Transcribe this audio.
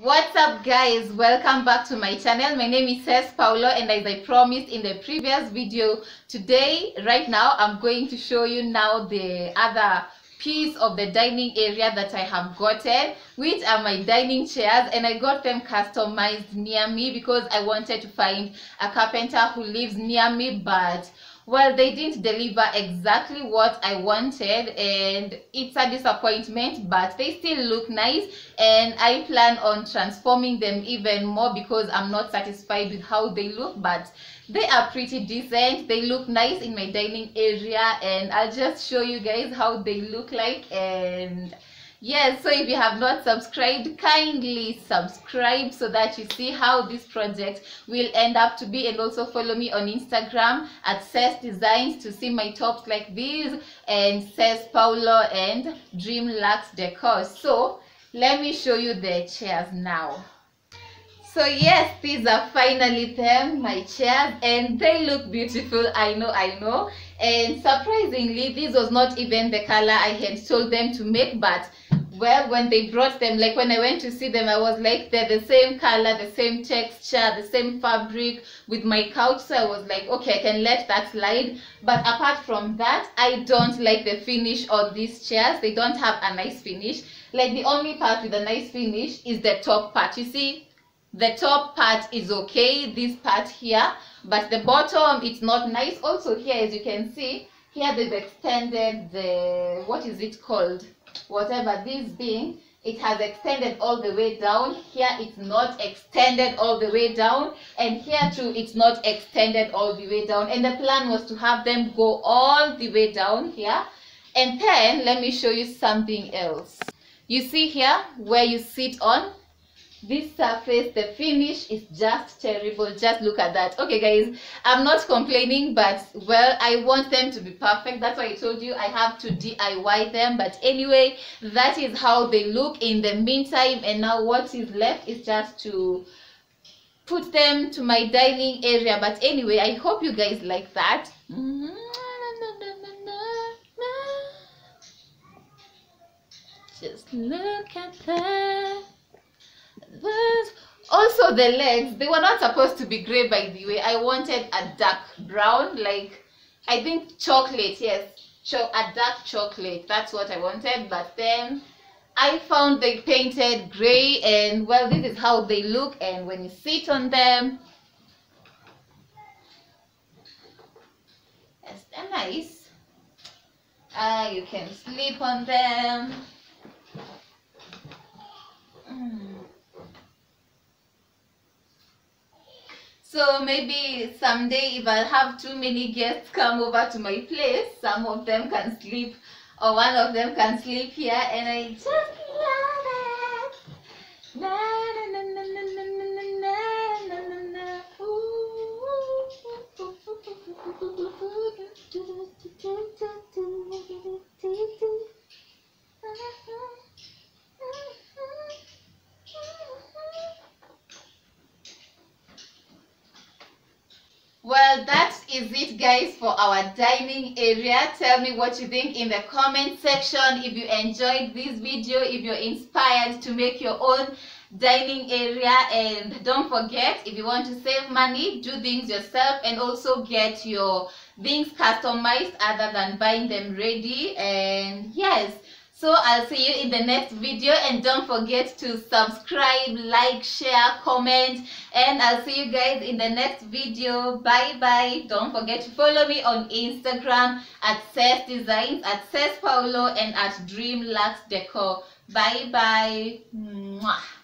What's up guys? Welcome back to my channel. My name is Cess Paulo and as I promised in the previous video, today, right now, I'm going to show you now the other piece of the dining area that I have gotten, which are my dining chairs and I got them customized near me because I wanted to find a carpenter who lives near me but well they didn't deliver exactly what i wanted and it's a disappointment but they still look nice and i plan on transforming them even more because i'm not satisfied with how they look but they are pretty decent. They look nice in my dining area and i'll just show you guys how they look like and yes so if you have not subscribed kindly subscribe so that you see how this project will end up to be. And also follow me on instagram at Cess designs to see my tops like these and Cess paulo and dream lux decor. So let me show you the chairs now. So yes these are finally them my chairs and they look beautiful i know i know. And surprisingly this was not even the color i had told them to make but well when they brought them like when i went to see them i was like they're the same color the same texture the same fabric. With my couch so i was like okay i can let that slide. But apart from that i don't like the finish on these chairs. They don't have a nice finish. Like the only part with a nice finish is the top part. You see the top part is okay this part here but the bottom it's not nice. Also here as you can see here they've extended the what is it called whatever this being it has extended all the way down. Here it's not extended all the way down. And here too it's not extended all the way down. And the plan was to have them go all the way down here. And then let me show you something else. You see here where you sit on this surface the finish is just terrible. Just look at that. Okay guys i'm not complaining but well i want them to be perfect. That's why i told you i have to diy them. But anyway that is how they look in the meantime. And now what is left is just to put them to my dining area. But anyway i hope you guys like that. Just look at that this also the legs they were not supposed to be gray by the way. I wanted a dark brown like i think chocolate yes. A dark chocolate that's what i wanted. But then i found they painted gray and well this is how they look. And when you sit on them yes, they're nice. Uh, you can sleep on them. Mm. So maybe someday if I have too many guests come over to my place, some of them can sleep or one of them can sleep here and I just love it. Na, is it guys for our dining area? Tell me what you think in the comment section. If you enjoyed this video if you're inspired to make your own dining area and don't forget if you want to save money do things yourself and also get your things customized other than buying them ready. And yes so i'll see you in the next video and don't forget to subscribe like share comment and i'll see you guys in the next video. Bye bye. Don't forget to follow me on instagram at Cess designs at Cess paulo and at dream lux decor. Bye bye. Mwah.